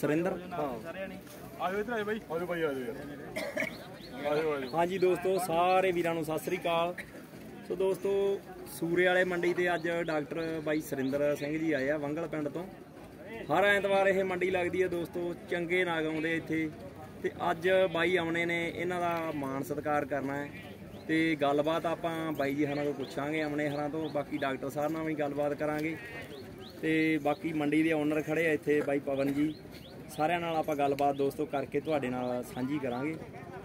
ਸੁਰਿੰਦਰ? ਆਜੋ ਇੱਧਰ ਆਜੋ ਬਾਈ। ਆਜੋ ਬਾਈ ਆਜੋ ਯਾਰ। ਆਜੋ ਆਜੋ। ਹਾਂਜੀ ਦੋਸਤੋ ਸਾਰੇ ਵੀਰਾਂ ਨੂੰ ਸਤਿ ਸ੍ਰੀ ਅਕਾਲ। ਸੋ ਦੋਸਤੋ ਸੂਰੇ ਵਾਲੇ ਮੰਡੀ ਤੇ ਅੱਜ ਡਾਕਟਰ ਬਾਈ ਸੁਰਿੰਦਰ ਸਿੰਘ ਜੀ ਆਏ ਆ ਵੰਗਲ ਪਿੰਡ ਤੋਂ। ਹਰ ਐਤਵਾਰ ਇਹ ਮੰਡੀ ਲੱਗਦੀ ਹੈ ਦੋਸਤੋ ਚੰਗੇ ਨਾਗ ਆਉਂਦੇ ਇੱਥੇ। ਤੇ ਅੱਜ ਬਾਈ ਆਉਣੇ ਨੇ ਇਹਨਾਂ ਦਾ ਮਾਣ ਸਤਿਕਾਰ ਕਰਨਾ ਹੈ। ਤੇ ਗੱਲਬਾਤ ਆਪਾਂ ਬਾਈ ਜੀ ਹਰਾਂ ਤੋਂ ਪੁੱਛਾਂਗੇ ਆਮਣੇ ਹਰਾਂ ਤੋਂ। ਬਾਕੀ ਡਾਕਟਰ ਸਾਹਿਬ ਨਾਲ ਵੀ ਗੱਲਬਾਤ ਕਰਾਂਗੇ। ਤੇ ਬਾਕੀ ਮੰਡੀ ਦੇ ਓਨਰ ਖੜੇ ਆ ਇੱਥੇ ਬਾਈ ਪਵਨ ਜੀ। ਸਾਰਿਆਂ ਨਾਲ ਆਪਾਂ ਗੱਲਬਾਤ ਦੋਸਤੋ ਕਰਕੇ ਤੁਹਾਡੇ ਨਾਲ ਸਾਂਝੀ ਕਰਾਂਗੇ।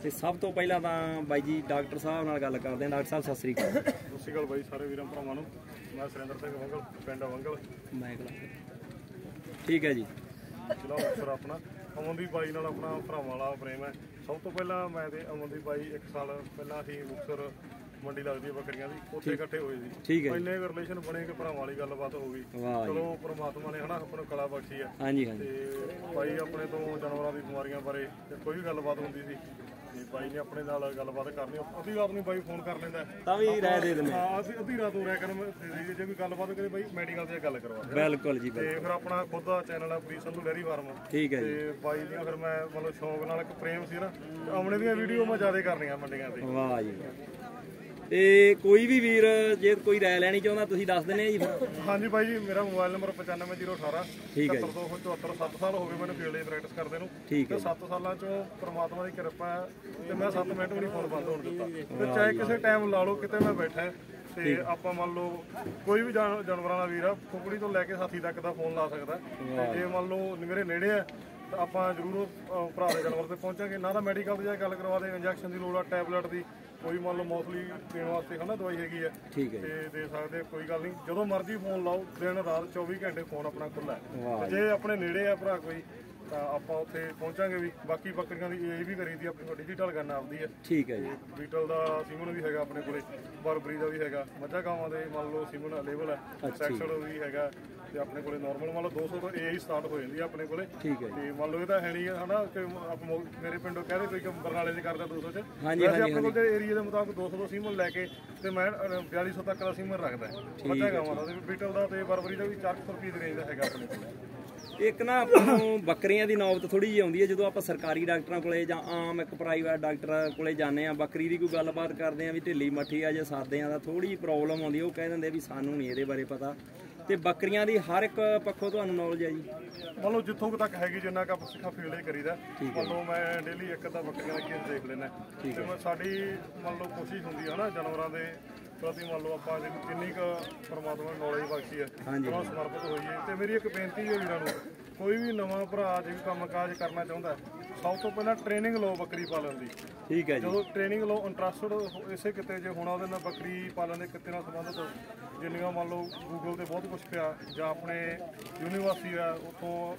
ਤੇ ਸਭ ਤੋਂ ਪਹਿਲਾਂ ਤਾਂ ਬਾਈ ਜੀ ਡਾਕਟਰ ਸਾਹਿਬ ਨਾਲ ਗੱਲ ਕਰਦੇ ਹਾਂ। ਡਾਕਟਰ ਸਾਹਿਬ ਸਤਿ ਸ੍ਰੀ ਅਕਾਲ। ਸਤਿ ਸ਼੍ਰੀ ਅਕਾਲ ਬਾਈ ਸਾਰੇ ਵੀਰਾਂ ਭਰਾਵਾਂ ਨੂੰ। ਮੈਂ ਸੁਰਿੰਦਰ ਸਿੰਘ ਵੰਗਲ ਪਿੰਡ ਵੰਗਲ ਮੈਂ ਠੀਕ ਹੈ ਜੀ। ਜ਼ਿਲ੍ਹਾ ਮੁਕਤਸਰ ਆਪਣਾ। ਅਮਨਦੀਪ ਬਾਈ ਨਾਲ ਆਪਣਾ ਭਰਾਵਾਂ ਵਾਲਾ ਪ੍ਰੇਮ ਹੈ। ਸਭ ਤੋਂ ਪਹਿਲਾਂ ਮੈਂ ਤੇ ਅਮਨਦੀਪ ਬਾਈ ਇੱਕ ਸਾਲ ਪਹਿਲਾਂ ਅਸੀਂ ਮੁਕਤਸਰ ਮੰਡੀ ਲੱਗਦੀ ਹੈ ਬੱਕਰੀਆਂ ਦੀ ਉੱਥੇ ਇਕੱਠੇ ਹੋਏ ਸੀ। ਠੀਕ ਹੈ ਇੰਨੇ ਰਿਲੇਸ਼ਨ ਬਣੇ ਕਿ ਭਰਾਵਾਂ ਵਾਲੀ ਗੱਲਬਾਤ ਹੋ ਗਈ। ਚਲੋ ਪ੍ਰਮਾਤਮਾ ਨੇ ਹਨਾ ਆਪਾਂ ਨੂੰ ਕਲਾ ਬਖਸ਼ੀ ਹੈ ਹਾਂਜੀ ਹਾਂਜੀ। ਤੇ ਬਾਈ ਆਪਣੇ ਤੋਂ ਜਾਨਵਰਾਂ ਦੀ ਬਿਮਾਰੀਆਂ ਬਾਰੇ ਤੇ ਕੋਈ ਵੀ ਗੱਲਬਾਤ ਹੁੰਦੀ ਸੀ ਤੇ ਬਾਈ ਨੇ ਆਪਣੇ ਨਾਲ ਗੱਲਬਾਤ ਕਰਨੀ ਅੱਧੀ ਰਾਤ ਨੂੰ ਬਾਈ ਫੋਨ ਕਰ ਲੈਂਦਾ। ਤਾਂ ਵੀ ਰਾਏ ਦੇ ਦਿੰਦੇ। ਹਾਂ ਅਸੀਂ ਅੱਧੀ ਰਾਤ ਹੋ ਰਿਹਾ ਕਰਨ ਜੇ ਕੋਈ ਗੱਲਬਾਤ ਕਰੇ ਬਾਈ ਮੈਡੀਕਲ ਤੇ ਗੱਲ ਕਰਵਾ ਦੇ ਬਿਲਕੁਲ ਜੀ ਤੇ ਫਿਰ ਆਪਣਾ ਖੁਦ ਦਾ ਚੈਨਲ ਆ ਪ੍ਰੀ ਸੰਧੂ ਡੈਰੀ ਫਾਰਮ। ਠੀਕ ਹੈ ਜੀ। ਤੇ ਬਾਈ ਦੀਆਂ ਫਿਰ ਮੈਂ ਮਤਲਬ ਸ਼ੌਂਕ ਨਾਲ ਇੱਕ ਪ੍ਰੇਮ ਸੀ ਨਾ ਤੇ ਆਮਣੇ ਦੀਆਂ ਵੀਡੀਓ ਮੈਂ ਜ਼ਿਆਦਾ ਕਰਨੀਆਂ ਮੰਡੀਆਂ ਤੇ। ਵਾਹ ਜੀ ਤੇ ਕੋਈ ਵੀ ਵੀਰ ਜੇ ਕੋਈ ਰਾਏ ਲੈਣੀ ਚਾਹੁੰਦਾ ਤੁਸੀਂ ਦੱਸ ਦਿੰਦੇ ਆ ਜੀ ਫਿਰ। ਹਾਂਜੀ ਬਾਈ ਜੀ ਮੇਰਾ ਮੋਬਾਈਲ ਨੰਬਰ 95018 ਠੀਕ ਹੈ ਜੀ। 7274 7 ਸਾਲ ਹੋ ਗਏ ਮੈਨੂੰ ਫੀਲਡ ਦੀ ਪ੍ਰੈਕਟਿਸ ਕਰਦੇ ਨੂੰ। ਠੀਕ ਹੈ ਤੇ 7 ਸਾਲਾਂ ਚੋਂ ਪ੍ਰਮਾਤਮਾ ਦੀ ਕਿਰਪਾ ਹੈ ਤੇ ਮੈਂ 7 ਮਿੰਟ ਵੀ ਨਹੀਂ ਫੋਨ ਬੰਦ ਹੋਣ ਦਿੱਤਾ। ਤੇ ਚਾਹੇ ਕਿਸੇ ਟਾਈਮ ਲਾ ਲਓ ਕਿਤੇ ਮੈਂ ਬੈਠਾ ਤੇ ਆਪਾਂ ਮੰਨ ਲਓ ਕੋਈ ਵੀ ਜਾਨ- ਜਾਨਵਰਾਂ ਦਾ ਵੀਰ ਆ ਕੁਕੜੀ ਤੋਂ ਲੈ ਕੇ ਸਾਥੀ ਤੱਕ ਦਾ ਫੋਨ ਲਾ ਸਕਦਾ ਤੇ ਜੇ ਮੰਨ ਲਓ ਮੇਰੇ ਨੇੜੇ ਆ ਤਾਂ ਆਪਾਂ ਜ਼ਰੂਰ ਭਰਾ ਦੇ ਜਾਨਵਰ ਤੇ ਪਹੁੰਚਾਂਗੇ। ਨਾ ਤਾਂ ਮੈਡੀਕਲ ਦੀ ਗੱਲ ਕਰਵਾ ਦੇ ਇੰਜੈਕਸ਼ਨ ਦੀ ਲੋੜ ਆ ਟੈਬਲੇਟ ਦੀ। ਕੋਈ ਮੰਨ ਲਓ ਮੌਸਲੀ ਦੇਣ ਵਾਸਤੇ ਹਨਾ ਦਵਾਈ ਹੈਗੀ ਆ ਠੀਕ ਹੈ ਤੇ ਦੇ ਸਕਦੇ ਕੋਈ ਗੱਲ ਨਹੀਂ। ਜਦੋਂ ਮਰਜ਼ੀ ਫੋਨ ਲਾਓ ਦਿਨ ਰਾਤ 24 ਘੰਟੇ ਫੋਨ ਆਪਣਾ ਖੁੱਲਾ ਹੈ। ਜੇ। ਆਪਣੇ ਨੇੜੇ ਆ ਭਰਾ ਕੋਈ ਤਾਂ ਆਪਾਂ ਉੱਥੇ ਪਹੁੰਚਾਂਗੇ ਵੀ ਬਾਕੀ ਬੱਕਰੀਆਂ ਦੀ ਇਹ ਵੀ ਕਰੀਦੀ ਆਪਣੀ ਡਿਜੀਟਲ ਕਰਨ ਆਪਦੀ ਹੈ ਠੀਕ ਹੈ ਜੀ। ਡਿਜੀਟਲ ਦਾ ਸਿਮਨ ਵੀ ਹੈਗਾ ਆਪਣੇ ਕੋਲੇ ਬਰਬਰੀ ਦਾ ਵੀ ਹੈਗਾ ਮੱਝਾਂ ਗਾਵਾਂ ਦੇ ਮੰਨ ਲਓ ਸਿਮਨ ਅਵੇਲੇਬਲ ਹੈ ਸੈਕਸ਼ਨ ਵੀ ਹੈਗਾ ਤੇ ਆਪਣੇ ਕੋਲੇ ਨਾਰਮਲ ਮੰਨ ਲਓ 200 ਤੋਂ ਇਹ ਹੀ ਸਟਾਰਟ ਹੋ ਜਾਂਦੀ ਹੈ ਆਪਣੇ ਕੋਲੇ। ਠੀਕ ਹੈ ਤੇ ਮੰਨ ਲਓ ਇਹ ਤਾਂ ਹੈ ਨਹੀਂ ਹਨਾ ਕਿ ਆਪ ਮੇਰੇ ਪਿੰਡੋਂ ਕਹਦੇ ਕੋਈ ਬਰਨਾਲੇ ਦੇ ਕਰਦਾ 200 ਚ। ਹਾਂਜੀ, ਹਾਂਜੀ, ਆਪਣੇ ਕੋਲ ਦੇ ਏਰੀਆ ਦੇ ਮੁਤਾਬਕ 200 ਤੋਂ ਸੀਮਨ ਲੈ ਕੇ ਤੇ ਮੈਂ ਅ, 4200 ਤੱਕ ਦਾ ਸੀਮਨ ਰੱਖਦਾ ਮੱਝਾਂ ਗਾਵਾਂ ਦਾ ਤੇ ਬੀਟਲ ਦਾ ਤੇ ਬਰਬਰੀ ਦਾ ਵੀ 400 ਰੁਪਏ ਦੀ ਰੇਂਜ ਦਾ ਹੈਗਾ ਆਪਣੇ ਕੋਲ। ਇੱਕ ਨਾ ਆਪਾਂ ਨੂੰ ਬੱਕਰੀਆਂ ਦੀ ਨੌਬਤ ਥੋੜੀ ਜਿਹੀ ਆਉਂਦੀ ਹੈ ਜਦੋਂ ਆਪਾਂ ਸਰਕਾਰੀ ਡਾਕਟਰਾਂ ਕੋਲੇ ਜਾਂ ਆਮ ਇੱਕ ਪ੍ਰਾਈਵੇਟ ਡਾਕਟਰ ਕੋਲੇ ਜਾਂਦੇ ਆ ਬੱਕਰੀ ਦੀ ਕੋਈ ਗੱਲਬਾਤ ਕਰਦੇ ਆ ਵੀ ਢਿੱਲੀ ਮੱਠੀ ਆ ਜਾਂ ਸਾਦੇ ਆ ਦਾ ਥੋੜੀ ਜਿਹੀ ਪ੍ਰੋਬਲਮ ਆਉਂਦੀ ਉਹ ਕਹਿ ਦਿੰਦੇ ਵੀ ਸਾਨੂੰ ਨਹੀਂ ਇਹਦੇ ਬਾਰੇ ਪਤਾ। ਤੇ ਬੱਕਰੀਆਂ ਦੀ ਹਰ ਇੱਕ ਪੱਖੋਂ ਤੁਹਾਨੂੰ ਨੌਲੇਜ ਹੈ ਜੀ। ਮੰਨ ਲਓ ਜਿੱਥੋਂ ਤੱਕ ਹੈਗੀ ਜਿੰਨਾ ਕੁ ਸਿੱਖਾ ਫੀਲਡ ਹੀ ਕਰੀਦਾ ਮੰਨ ਲਓ ਮੈਂ ਡੇਲੀ ਇੱਕ ਅੱਧਾ ਬੱਕਰੀਆਂ ਦਾ ਕੇਸ ਦੇਖ ਲੈਣਾ ਤੇ ਮੈਂ ਸਾਡੀ ਮੰਨ ਲਓ ਕੋਸ਼ਿਸ਼ ਹੁੰਦੀ ਹੈ ਨਾ ਜਾਨਵਰਾਂ ਦੇ ਪ੍ਰਤੀ ਮੰਨ ਲਓ ਆਪਾਂ ਜਿੰਨੀ- ਕੁ ਪਰਮਾਤਮਾ ਨੇ ਨੌਲੇਜ ਬਖਸ਼ੀ ਹੈ ਹਾਂਜੀ। ਉਹਨਾਂ ਸਮਰਪਿਤ ਹੋਈਏ। ਤੇ ਮੇਰੀ ਇੱਕ ਬੇਨਤੀ ਹੈ ਵੀਰਾਂ ਨੂੰ ਕੋਈ ਵੀ ਨਵਾਂ ਭਰਾ ਜੇ ਕੰਮ ਕਾਜ ਕਰਨਾ ਚਾਹੁੰਦਾ ਸਭ ਤੋਂ ਪਹਿਲਾਂ ਟ੍ਰੇਨਿੰਗ ਲਓ ਬੱਕਰੀ ਪਾਲਣ ਦੀ। ਠੀਕ ਹੈ ਜੀ। ਜਦੋਂ ਟ੍ਰੇਨਿੰਗ ਲਓ ਇੰਟਰਸਟਡ ਇਸੇ ਕਿਤੇ ਜੇ ਹੋਣਾ ਉਹਦੇ ਨਾਲ ਬੱਕਰੀ ਪਾਲਣ ਦੇ ਕਿਤੇ ਨਾਲ ਸੰਬੰਧਿਤ ਜਿੰਨੀਆਂ ਮੰਨ ਲਓ ਗੂਗਲ ਤੇ ਬਹੁਤ ਕੁਝ ਪਿਆ ਜਾਂ ਆਪਣੇ ਯੂਨੀਵਰਸਿਟੀ ਆ ਉੱਥੋਂ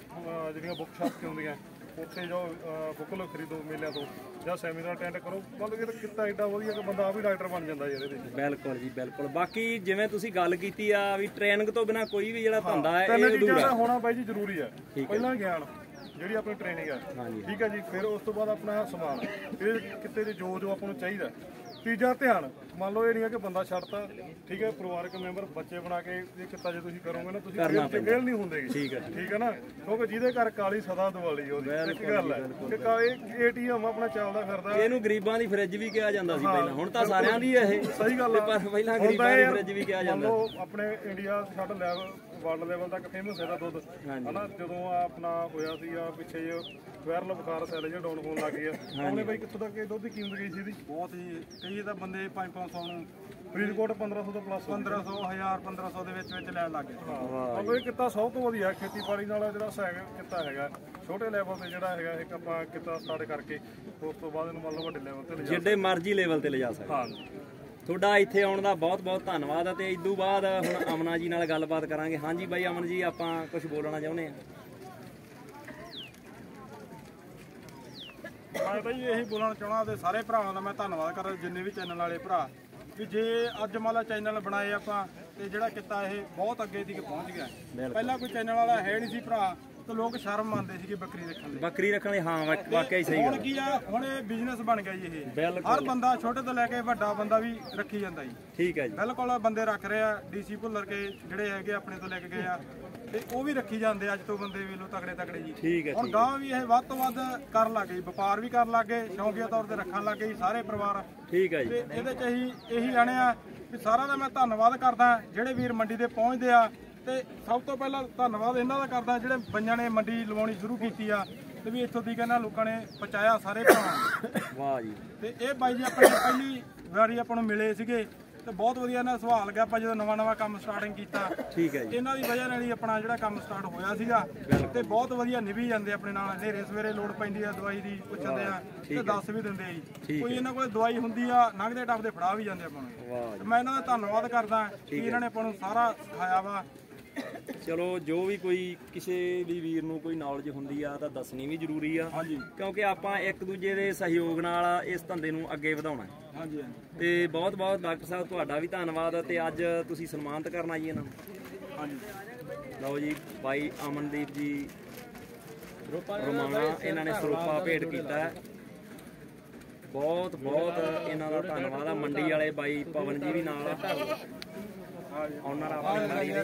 ਜਿਹੜੀਆਂ ਬੁੱਕ ਸ਼ਾਪ ਤੇ ਹੁੰਦੀਆਂ ਉੱਥੇ ਜੋ ਬੁੱਕ ਲੋ ਖਰੀਦੋ ਮੇਲਿਆਂ ਤੋਂ ਜਾਂ ਸੈਮੀਨਾਰ ਅਟੈਂਡ ਕਰੋ। ਮਤਲਬ ਕਿ ਕਿੱਤਾ ਏਡਾ ਵਧੀਆ ਕਿ ਬੰਦਾ ਆ ਵੀ ਡਾਕਟਰ ਬਣ ਜਾਂਦਾ ਇਹਦੇ ਵਿੱਚ। ਬਿਲਕੁਲ ਜੀ ਬਿਲਕੁਲ। ਬਾਕੀ ਜਿਵੇਂ ਤੁਸੀਂ ਗੱਲ ਕੀਤੀ ਆ ਵੀ ਟ੍ਰੇਨਿੰਗ ਤੋਂ ਬਿਨਾ ਕੋਈ ਵੀ ਜਿਹੜਾ ਧੰਦਾ ਹੈ ਇਹ ਅਧੂਰਾ ਹੋਣਾ ਬਾਈ ਜੀ ਜ਼ਰੂਰੀ ਹੈ। ਹੈ। ਪਹਿਲਾਂ ਗਿਆਨ ਜਿਹੜੀ ਆਪਣੀ ਟ੍ਰੇਨਿੰਗ ਹੈ। ਠੀਕ ਹੈ ਜੀ ਫਿਰ ਉਸ ਤੋਂ ਬਾਅਦ ਆਪਣਾ ਸਮਾਨ। ਇਹ ਕਿਤੇ ਜੋ ਜੋ ਆਪਾਂ ਨੂੰ ਚਾਹੀਦਾ। ਤੀਜਾ ਧਿਆਨ ਮੰਨ ਲਓ ਇਹ ਨਹੀਂ ਹੈ ਕਿ ਬੰਦਾ ਛੱਡਤਾ ਠੀਕ ਹੈ ਪਰਿਵਾਰਕ ਮੈਂਬਰ ਬੱਚੇ ਬਣਾ ਕੇ ਇਹ ਕਿੱਤਾ ਜੇ ਤੁਸੀਂ ਕਰੋਗੇ ਨਾ ਤੁਸੀਂ ਕਰਨਾ ਫੇਲ ਨਹੀਂ ਹੁੰਦੇ ਠੀਕ ਹੈ ਠੀਕ ਹੈ ਨਾ? ਕਿਉਂਕਿ ਜਿਹਦੇ ਘਰ ਕਾਲੀ ਸਦਾ ਦਿਵਾਲੀ ਉਹਦੀ ਇੱਕ ਗੱਲ ਹੈ। ਕਿ ਕਾ- ਇਹ ਏਟੀਐਮ ਆਪਣਾ ਚੱਲਦਾ ਫਿਰਦਾ। ਇਹਨੂੰ ਗਰੀਬਾਂ ਦੀ ਫ੍ਰਿਜ ਵੀ ਕਿਹਾ ਜਾਂਦਾ ਸੀ ਪਹਿਲਾਂ। ਹੁਣ ਤਾਂ ਸਾਰਿਆਂ ਦੀ ਹੈ ਇਹ। ਸਹੀ ਗੱਲ ਆ। ਪਰ ਪਹਿਲਾਂ ਗਰੀਬਾਂ ਦੀ ਫ੍ਰਿਜ ਵੀ ਕਿਹਾ ਮੰਨ ਜਾਂਦਾ ਲਓ ਆਪਣੇ ਇੰਡੀਆ ਛੱਡ ਲੈਵਲ ਵਰਲਡ ਲੈਵਲ ਤੱਕ ਫੇਮਸ ਹੈ ਦਾ ਦੁੱਧ। ਹਨਾ ਜਦੋਂ ਆ ਆਪਣਾ ਹੋਇਆ ਸੀਗਾ ਪਿੱਛੇ ਜੇ ਵਾਇਰਲ ਬੁਖਾਰ ਸੈਲ ਜਿਹਾ ਡਾਊਨ ਹੋਣ ਲੱਗ ਗਿਆ ਉਹਨੇ ਬਾਈ ਕਿੱਥੋਂ ਤੱਕ ਇਹ ਦੁੱਧ ਦੀ ਕੀਮਤ ਗਈ ਸੀ ਇਹਦੀ? ਬਹੁਤ ਹੀ ਕਈ ਤਾਂ ਬੰਦੇ 5-500 ਨੂੰ ਫਰੀਦਕੋਟ 1500 ਤੋਂ ਪਲੱਸ 1500 1000 1500 ਦੇ ਵਿੱਚ ਵਿੱਚ ਲੈਣ ਲੱਗ ਗਏ। ਮਤਲਬ ਇਹ ਕਿੱਤਾ ਸਭ ਤੋਂ ਵਧੀਆ ਖੇਤੀਬਾੜੀ ਨਾਲ ਜਿਹੜਾ ਸਹਿਗ ਕਿੱਤਾ ਹੈਗਾ। ਛੋਟੇ ਲੈਵਲ ਤੇ ਜਿਹੜਾ ਹੈਗਾ ਇੱਕ ਆਪਾਂ ਕਿੱਤਾ ਸਟਾਰਟ ਕਰਕੇ ਉਸ ਤੋਂ ਬਾਅਦ ਇਹਨੂੰ ਮੰਨ ਲਓ ਵੱਡੇ ਲੈਵਲ ਤੇ ਲਿਜਾ ਜਿੱਡੇ ਮਰਜ਼ੀ ਲੈਵਲ ਤੇ ਲਿਜਾ ਸਕਦੇ। ਹਾਂ। ਤੁਹਾਡਾ ਇੱਥੇ ਆਉਣ ਦਾ ਬਹੁਤ ਬਹੁਤ ਧੰਨਵਾਦ ਅਤੇ ਇਦੋਂ ਬਾਅਦ ਹੁਣ ਅਮਨਾ ਜੀ ਨਾਲ ਗੱਲਬਾਤ ਕਰਾਂਗੇ। ਹਾਂਜੀ ਬਾਈ ਅਮਨ ਜੀ ਆਪਾਂ ਕੁਝ ਬੋਲਣਾ ਚਾਹੁੰਦੇ ਆ। ਮੈਂ ਤਾਂ ਇਹੀ ਬੋਲਣਾ ਚਾਹਣਾ ਤੇ ਸਾਰੇ ਭਰਾਵਾਂ ਦਾ ਮੈਂ ਧੰਨਵਾਦ ਕਰਦਾ ਜਿੰਨੇ ਵੀ ਚੈਨਲ ਵਾਲੇ ਭਰਾ ਵੀ ਜੇ ਅੱਜ ਮੰਨ ਲਾ ਚੈਨਲ ਬਣਾਏ ਆਪਾਂ ਤੇ ਜਿਹੜਾ ਕੀਤਾ ਇਹ ਬਹੁਤ ਅੱਗੇ ਤੱਕ ਪਹੁੰਚ ਗਿਆ। ਪਹਿਲਾਂ ਕੋਈ ਚੈਨਲ ਵਾਲਾ ਹੈ ਨਹੀਂ ਸੀ ਭਰਾ ਤੇ ਲੋਕ ਸ਼ਰਮ ਮੰਨਦੇ ਸੀਗੇ ਬੱਕਰੀ ਰੱਖਣ ਲਈ। ਬੱਕਰੀ ਰੱਖਣ ਦੀ ਹਾਂ ਵਾ- ਵਾਕਿਆ ਹੀ ਸਹੀ ਹੁਣ ਕੀ ਆ ਹੁਣ ਇਹ ਬਿਜ਼ਨਸ ਬਣ ਗਿਆ ਜੀ ਇਹ। ਹਰ ਬੰਦਾ ਛੋਟੇ ਤੋਂ ਲੈ ਕੇ ਵੱਡਾ ਬੰਦਾ ਵੀ ਰੱਖੀ ਜਾਂਦਾ ਜੀ। ਠੀਕ ਹੈ ਜੀ। ਬਿਲਕੁਲ ਬੰਦੇ ਰੱਖ ਰਹੇ ਆ ਡੀਸੀ ਭੁੱਲਰ ਕੇ ਜਿਹੜੇ ਹੈਗੇ ਆਪਣੇ ਤੋਂ ਲੈ ਕੇ ਗਏ ਆ ਤੇ ਉਹ ਵੀ ਰੱਖੀ ਜਾਂਦੇ ਅੱਜ ਤੋਂ ਬੰਦੇ ਵੇਲੋ ਤਕੜੇ ਤਕੜੇ ਜੀ। ਠੀਕ ਹੈ ਹੁਣ ਗਾਂ ਵੀ ਇਹ ਵੱਧ ਤੋਂ ਵੱਧ ਕਰਨ ਲੱਗੇ ਵਪਾਰ ਵੀ ਕਰਨ ਲੱਗੇ ਸ਼ੌਂਕੀਆ ਤੌਰ ਤੇ ਰੱਖਣ ਲੱਗੇ ਜੀ ਸਾਰੇ ਪਰਿਵਾਰ। ਠੀਕ ਹੈ ਜੀ। ਤੇ ਇਹਦੇ ਚ ਇਹੀ ਇਹੀ ਜਾਣੇ ਆ ਕਿ ਸਾਰਾ ਦਾ ਮੈਂ ਧੰਨਵਾਦ ਕਰਦਾ ਜਿਹੜੇ ਵੀਰ ਮੰਡੀ ਤੇ ਪਹੁੰਚਦੇ ਆ ਤੇ ਸਭ ਤੋਂ ਪਹਿਲਾਂ ਧੰਨਵਾਦ ਇਹਨਾਂ ਦਾ ਕਰਦਾ ਜਿਹੜੇ ਬੰਜਾਂ ਨੇ ਮੰਡੀ ਲਵਾਉਣੀ ਸ਼ੁਰੂ ਕੀਤੀ ਆ ਤੇ ਵੀ ਇੱਥੋਂ ਦੀ ਕਹਿੰਦਾ ਲੋਕਾਂ ਨੇ ਪਹੁੰਚਾਇਆ ਸਾਰੇ ਭਰਾਵਾਂ ਵਾਹ ਜੀ। ਤੇ ਇਹ ਬਾਈ ਜੀ ਆਪਣੇ ਪਹਿਲੀ ਵਾਰੀ ਆਪਾਂ ਨੂੰ ਮਿਲੇ ਸੀਗੇ ਤੇ ਬਹੁਤ ਵਧੀਆ ਇਹਨਾਂ ਦਾ ਸੁਭਾਅ ਲੱਗਿਆ ਆਪਾਂ ਜਦੋਂ ਨਵਾਂ ਨਵਾਂ ਕੰਮ ਸਟਾਰਟਿੰਗ ਕੀਤਾ ਠੀਕ ਹੈ ਜੀ। ਇਹਨਾਂ ਦੀ ਵਜ੍ਹਾ ਨਾਲ ਹੀ ਆਪਣਾ ਜਿਹੜਾ ਕੰਮ ਸਟਾਰਟ ਹੋਇਆ ਸੀਗਾ। ਤੇ ਬਹੁਤ ਵਧੀਆ ਨਿਭੀ ਜਾਂਦੇ ਆਪਣੇ ਨਾਲ ਹਨੇਰੇ ਸਵੇਰੇ ਲੋੜ ਪੈਂਦੀ ਆ ਦਵਾਈ ਦੀ ਪੁੱਛਦੇ ਆ ਤੇ ਦੱਸ ਵੀ ਦਿੰਦੇ ਆ ਜੀ। ਕੋਈ ਇਹਨਾਂ ਕੋਲ ਦਵਾਈ ਹੁੰਦੀ ਆ ਲੰਘਦੇ ਟੱਪਦੇ ਫੜਾ ਵੀ ਜਾਂਦੇ ਆਪਾਂ ਨੂੰ। ਮੈਂ ਇਹਨਾਂ ਦਾ ਧੰਨਵਾਦ ਕਰਦਾ ਕਿ ਇਹਨਾਂ ਨੇ ਆਪਾਂ ਨੂੰ ਸਾਰਾ ਸਿਖਾਇਆ ਵਾ ਚਲੋ ਜੋ ਵੀ ਕੋਈ ਕਿਸੇ ਵੀ ਵੀਰ ਨੂੰ ਕੋਈ ਨੌਲੇਜ ਹੁੰਦੀ ਆ ਤਾਂ ਦੱਸਣੀ ਵੀ ਜ਼ਰੂਰੀ ਆ। ਹਾਂਜੀ। ਕਿਉਂਕਿ ਆਪਾਂ ਇੱਕ ਦੂਜੇ ਦੇ ਸਹਿਯੋਗ ਨਾਲ ਇਸ ਧੰਦੇ ਨੂੰ ਅੱਗੇ ਵਧਾਉਣਾ ਹੈ। ਹਾਂਜੀ ਹਾਂਜੀ। ਤੇ ਬਹੁਤ ਬਹੁਤ ਡਾਕਟਰ ਸਾਹਿਬ ਤੁਹਾਡਾ ਵੀ ਧੰਨਵਾਦ ਤੇ ਅੱਜ ਤੁਸੀਂ ਸਨਮਾਨਿਤ ਕਰਨਾ ਜੀ ਇਹਨਾਂ ਨੂੰ। ਹਾਂਜੀ। ਲਓ ਜੀ ਬਾਈ ਅਮਨਦੀਪ ਜੀ ਰੋਮਾਣਾ ਇਹਨਾਂ ਨੇ ਸਰੂਪਾ ਭੇਟ ਕੀਤਾ। ਬਹੁਤ ਬਹੁਤ ਇਹਨਾਂ ਦਾ ਧੰਨਵਾਦ ਆ। ਮੰਡੀ ਵਾਲੇ ਬਾਈ ਪਵਨ ਜੀ ਵੀ ਨਾਲ ਆਨਰ ਆਪਣੀ ਮੰਡੀ ਦੇ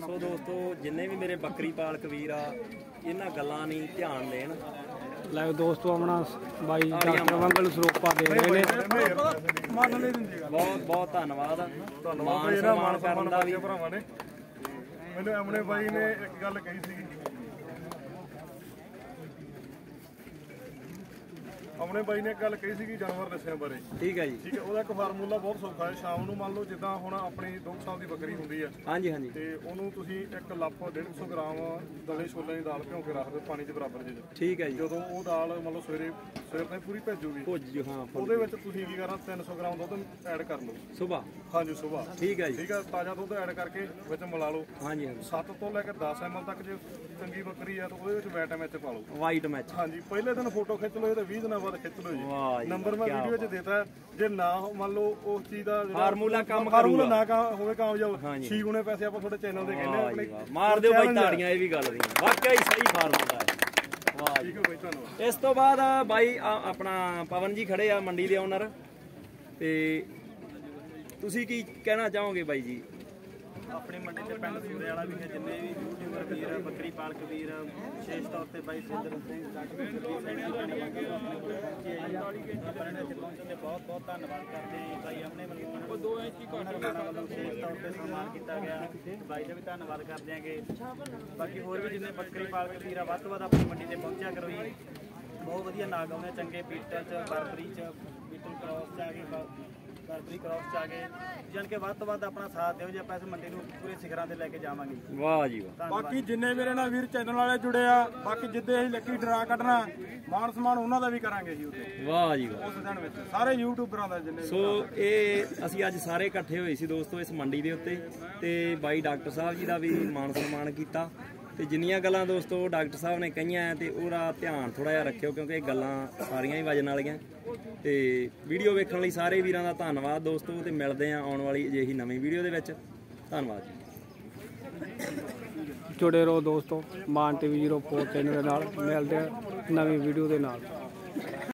ਸੋ ਦੋਸਤੋ ਜਿੰਨੇ ਵੀ ਮੇਰੇ ਬੱਕਰੀ ਪਾਲਕ ਵੀਰ ਆ ਇਹਨਾਂ ਗੱਲਾਂ ਨਹੀਂ ਧਿਆਨ ਦੇਣ। ਲੈ ਦੋਸਤੋ ਆਪਣਾ ਬਾਈ ਡਾਕਟਰ ਮੰਗਲ ਸਰੋਪਾ ਦੇ ਰਹੇ ਨੇ। ਮੰਨ ਲੈ ਦਿੰਦੇ ਗੱਲ ਬਹੁਤ ਬਹੁਤ ਧੰਨਵਾਦ। ਧੰਨਵਾਦ ਇਹਦਾ ਮਾਨ ਸਨਮਾਨ ਦਾ ਵੀ। ਵਧੀਆ ਭਰਾਵਾਂ ਨੇ। ਮੈਨੂੰ ਅਮਨੇ ਬਾਈ ਨੇ ਇੱਕ ਗੱਲ ਕਹੀ ਸੀ। ਅਮਨੇ ਬਾਈ ਨੇ ਇੱਕ ਗੱਲ ਕਹੀ ਸੀਗੀ ਜਾਨਵਰ ਨਸ਼ਿਆਂ ਬਾਰੇ। ਠੀਕ ਹੈ ਜੀ। ਠੀਕ ਹੈ ਉਹਦਾ ਇੱਕ ਫਾਰਮੂਲਾ ਬਹੁਤ ਸੌਖਾ ਹੈ। ਸ਼ਾਮ ਨੂੰ ਮੰਨ ਲਓ ਜਿੱਦਾਂ ਹੁਣ ਆਪਣੀ 2 ਸਾਲ ਦੀ ਬੱਕਰੀ ਹੁੰਦੀ ਹੈ। ਹਾਂਜੀ ਹਾਂਜੀ। ਤੇ ਉਹਨੂੰ ਤੁਸੀਂ ਇੱਕ ਲੱਪ 150 ਗ੍ਰਾਮ ਦਲੇ ਛੋਲਿਆਂ ਦੀ ਦਾਲ ਭਿਉਂ ਕੇ ਰੱਖ ਦਿਓ ਪਾਣੀ ਦੇ ਬਰਾਬਰ ਜੇ। ਠੀਕ ਹੈ ਜੀ। ਜਦੋਂ ਉਹ ਦਾਲ ਮੰਨ ਲਓ ਸਵੇਰੇ ਸਵੇਰ ਤਾਈਂ ਪੂਰੀ ਭੇਜੂਗੀ। ਭੁੱਜ ਹਾਂ ਉਹਦੇ ਵਿੱਚ ਤੁਸੀਂ ਕੀ ਕਰਨਾ 300 ਗ੍ਰਾਮ ਦੁੱਧ ਐਡ ਕਰ ਲਓ। ਸਵੇਰ ਹਾਂਜੀ ਸਵੇਰ ਠੀਕ ਹੈ ਜੀ। ਠੀਕ ਹੈ ਤਾਜ਼ਾ ਦੁੱਧ ਐਡ ਕਰਕੇ ਵਿੱਚ ਮਿਲਾ ਲਓ। ਹਾਂਜੀ ਹਾਂਜੀ। 7 ਤੋਂ ਲੈ ਕੇ 10 ml ਤੱਕ ਜੇ ਚੰਗੀ ਬੱਕਰੀ ਆ ਤਾਂ ਉਹਦੇ ਵਿੱਚ ਵਿਟਾਮਿਨ ਚ ਪਾ ਲਓ। ਵਾਈਟ ਮੈਚ। ਹਾਂਜੀ ਪਹਿਲੇ ਦਿਨ ਫੋਟੋ ਖਿੱਚ ਲਓ ਇਹਦੇ 20 ਦਿਨਾਂ ਬਾਅਦ ਖਿੱਚ ਲਓ ਜੀ। ਨੰਬਰ ਮੈਂ ਵੀਡੀਓ 'ਚ ਦਿੱਤਾ। ਜੇ ਨਾ ਮੰਨ ਲਓ ਉਸ ਚੀਜ਼ ਦਾ ਫਾਰਮੂਲਾ ਕੰਮ ਫਾਰਮੂਲਾ। ਨਾ ਕਾ- ਹੋਵੇ ਕਾਮਯਾਬ। ਛੀ ਗੁਣੇ ਪੈਸੇ ਆਪਾਂ ਤੁਹਾਡੇ ਚੈਨਲ ਦੇ ਕਹਿੰਦੇ ਆਪਣੇ ਮਾਰ ਦਿਓ ਬਾਈ। ਤਾੜੀਆਂ ਇਹ ਵੀ ਗੱਲ ਦੀਆਂ ਵਾਕਿਆ ਹੀ ਸਹੀ ਫਾਰਮੂਲਾ ਹੈ। ਵਾਹ ਜੀ। ਠੀਕ ਹੈ ਬਾਈ ਧੰਨਵਾਦ। ਇਸ ਤੋਂ ਬਾਅਦ ਬਾਈ ਆਪਣਾ ਪਵਨ ਜੀ ਖੜੇ ਆ ਮੰਡੀ ਦੇ ਓਨਰ ਤੇ ਤੁਸੀਂ ਕੀ ਕਹਿਣਾ ਚਾਹੋਗੇ ਬਾਈ ਜੀ? ਆਪਣੀ ਮੰਡੀ ਤੇ ਪਿੰਡ ਸੂਰੇ ਵਾਲਾ ਵੀ ਹੈ ਜਿੰਨੇ ਵੀ ਯੂਟਿਊਬਰ ਵੀਰ ਬੱਕਰੀ ਪਾਲਕ ਵੀਰ ਵਿਸ਼ੇਸ਼ ਤੌਰ ਤੇ ਬਾਈ ਸਿੰਦਰ ਸਿੰਘ ਡਾਕਟਰ ਸਿੰਘ ਜੀ ਪਹੁੰਚਣ ਦੇ ਬਹੁਤ ਬਹੁਤ ਧੰਨਵਾਦ ਕਰਦੇ ਹਾਂ ਜੀ। ਬਾਈ ਆਪਣੇ ਵੱਲੋਂ। ਉਹ ਦੋ ਇੰਚੀ ਵੱਲੋਂ ਵਿਸ਼ੇਸ਼ ਤੌਰ ਤੇ ਸਨਮਾਨ ਕੀਤਾ ਗਿਆ। ਬਾਈ ਦਾ ਵੀ ਧੰਨਵਾਦ ਕਰਦੇ ਹਾਂਗੇ। ਬਾਕੀ ਹੋਰ ਵੀ ਜਿੰਨੇ ਬੱਕਰੀ ਪਾਲਕ ਵੀਰ ਆ ਵੱਧ ਤੋਂ ਵੱਧ ਆਪਣੀ ਮੰਡੀ ਤੇ ਪਹੁੰਚਿਆ ਕਰੋ ਜੀ। ਬਹੁਤ ਵਧੀਆ ਨਾਗ ਆਉਂਦੇ ਚੰਗੇ ਪੀਟਲ ਚ ਬਰਬਰੀ ਚ ਪੀਟਲ ਕ੍ਰਾਸ ਚ ਆ ਗਏ ਬਰਬਰੀ ਕ੍ਰਾਸ ਚ ਆ ਗਏ। ਜਾਨ ਕੇ ਵੱਧ ਤੋਂ ਵੱਧ ਆਪਣਾ ਸਾਥ ਦਿਓ ਜੇ ਆਪਾਂ ਇਸ ਮੰਡੀ ਨੂੰ ਪੂਰੇ ਸਿਖਰਾਂ ਤੇ ਲੈ ਕੇ ਜਾਵਾਂਗੇ। ਵਾਹ ਜੀ ਵਾਹ। ਬਾਕੀ ਜਿੰਨੇ ਮੇਰੇ ਨਾਲ ਵੀਰ ਚੈਨਲ ਵਾਲੇ ਜੁੜੇ ਆ ਬਾਕੀ ਜਿੱਦੇ ਅਸੀਂ ਲੱਕੀ ਡਰਾ ਕੱਢਣਾ ਮਾਨ ਸਮਾਨ ਉਹਨਾਂ ਦਾ ਵੀ ਕਰਾਂਗੇ ਜੀ ਉੱਤੇ ਵਾਹ ਜੀ ਵਾਹ। ਉਸ ਦਿਨ ਵਿੱਚ। ਸਾਰੇ ਯੂਟਿਊਬਰਾਂ ਦਾ ਜਿੰਨੇ ਸੋ ਇਹ ਅਸੀਂ ਅੱਜ ਸਾਰੇ ਇਕੱਠੇ ਹੋਏ ਸੀ ਦੋਸਤੋ ਇਸ ਮੰਡੀ ਦੇ ਉੱਤੇ ਤੇ ਬਾਈ ਡਾਕਟਰ ਸਾਹਿਬ ਜੀ ਦਾ ਵੀ ਮਾਨ ਸਨਮਾਨ ਕੀਤਾ। ਤੇ ਜਿੰਨੀਆਂ ਗੱਲਾਂ ਦੋਸਤੋ ਡਾਕਟਰ ਸਾਹਿਬ ਨੇ ਕਹੀਆਂ ਤੇ ਉਹਦਾ ਧਿਆਨ ਥੋੜਾ ਜਿਹਾ ਰੱਖਿਓ ਕਿਉਂਕਿ ਇਹ ਗੱਲਾਂ ਸਾਰੀਆਂ ਹੀ ਵਜਨ ਵਾਲੀਆਂ। ਤੇ ਵੀਡੀਓ ਵੇਖਣ ਲਈ ਸਾਰੇ ਵੀਰਾਂ ਦਾ ਧੰਨਵਾਦ ਦੋਸਤੋ ਤੇ ਮਿਲਦੇ ਆਂ ਆਉਣ ਵਾਲੀ ਅਜਿਹੀ ਨਵੀਂ ਵੀਡੀਓ ਦੇ ਵਿੱਚ। ਧੰਨਵਾਦ ਜੁੜੇ ਰਹੋ ਦੋਸਤੋ, ਮਾਨ ਟੀਵੀ 04 ਚੈਨਲ ਦੇ ਨਾਲ। ਮਿਲਦੇ ਆ ਨਵੀਂ ਵੀਡੀਓ ਦੇ ਨਾਲ।